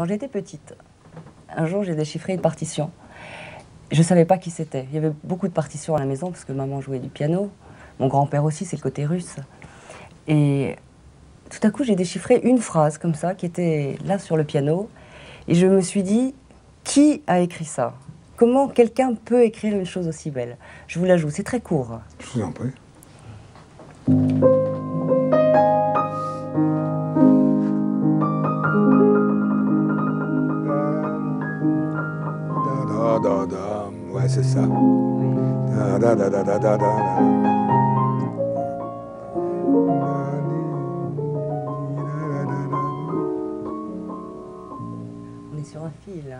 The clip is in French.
Quand j'étais petite, un jour j'ai déchiffré une partition. Je ne savais pas qui c'était. Il y avait beaucoup de partitions à la maison parce que maman jouait du piano. Mon grand-père aussi, c'est le côté russe. Et tout à coup, j'ai déchiffré une phrase comme ça qui était là sur le piano. Et je me suis dit, qui a écrit ça? Comment quelqu'un peut écrire une chose aussi belle? Je vous la joue, c'est très court. Je vous en prie. Ouais, c'est ça. On est sur un fil.